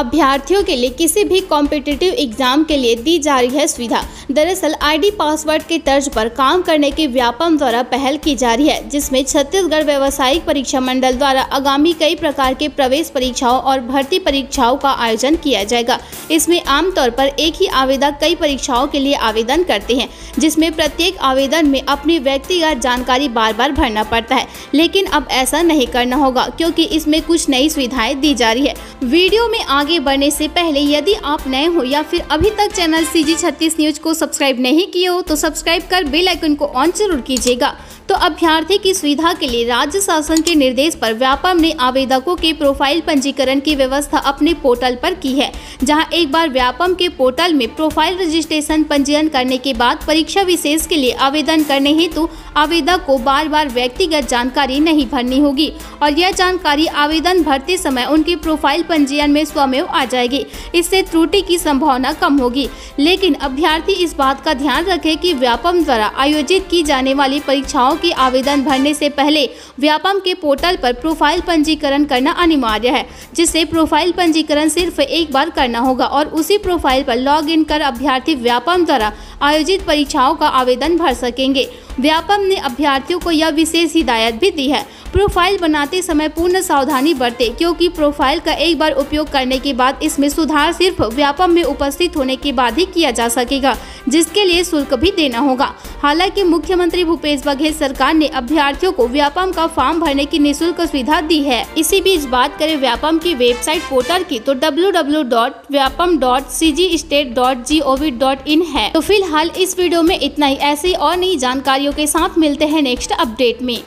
अभ्यर्थियों के लिए किसी भी कॉम्पिटिटिव एग्ज़ाम के लिए दी जा रही है सुविधा। दरअसल आईडी पासवर्ड के तर्ज पर काम करने के व्यापम द्वारा पहल की जा रही है, जिसमें छत्तीसगढ़ व्यवसायिक परीक्षा मंडल द्वारा आगामी कई प्रकार के प्रवेश परीक्षाओं और भर्ती परीक्षाओं का आयोजन किया जाएगा। इसमें आमतौर पर एक ही आवेदक कई परीक्षाओं के लिए आवेदन करते हैं, जिसमें प्रत्येक आवेदन में अपनी व्यक्तिगत जानकारी बार बार भरना पड़ता है। लेकिन अब ऐसा नहीं करना होगा, क्योंकि इसमें कुछ नई सुविधाएँ दी जा रही है। वीडियो में आगे बढ़ने से पहले यदि आप नए हो या फिर अभी तक चैनल सी जी छत्तीस न्यूज़ को सब्सक्राइब नहीं किए हो तो सब्सक्राइब कर बेल आइकन को ऑन ज़रूर कीजिएगा। तो अभ्यर्थी की सुविधा के लिए राज्य शासन के निर्देश पर व्यापम ने आवेदकों के प्रोफ़ाइल पंजीकरण की व्यवस्था अपने पोर्टल पर की है, जहाँ एक बार व्यापम के पोर्टल में प्रोफ़ाइल रजिस्ट्रेशन पंजीयन करने के बाद परीक्षा विशेष के लिए आवेदन करने हेतु आवेदक को बार बार व्यक्तिगत जानकारी नहीं भरनी होगी, और यह जानकारी आवेदन भरते समय उनके प्रोफ़ाइल पंजीयन में स्वमेव आ जाएगी। इससे त्रुटि की संभावना कम होगी। लेकिन अभ्यर्थी इस बात का ध्यान रखे कि व्यापम द्वारा आयोजित की जाने वाली परीक्षाओं की आवेदन भरने से पहले व्यापम के पोर्टल पर प्रोफ़ाइल पंजीकरण करना अनिवार्य है, जिससे प्रोफ़ाइल पंजीकरण सिर्फ़ एक बार करना होगा और उसी प्रोफ़ाइल पर लॉग कर अभ्यर्थी व्यापम द्वारा आयोजित परीक्षाओं का आवेदन भर सकेंगे। व्यापम ने अभ्यर्थियों को यह विशेष हिदायत भी दी है। प्रोफ़ाइल बनाते समय पूर्ण सावधानी बरते, क्योंकि प्रोफ़ाइल का एक बार उपयोग करने के बाद इसमें सुधार सिर्फ़ व्यापम में उपस्थित होने के बाद ही किया जा सकेगा, जिसके लिए शुल्क भी देना होगा। हालाँकि मुख्यमंत्री भूपेश बघेल सरकार ने अभ्यर्थियों को व्यापम का फॉर्म भरने की निःशुल्क सुविधा दी है। इसी बीच बात करें व्यापम की वेबसाइट पोर्टल की तो www.vyapam.cgstate.gov.in है। तो फ़िलहाल इस वीडियो में इतना ही। ऐसी और नई जानकारियों के साथ मिलते हैं नेक्स्ट अपडेट में।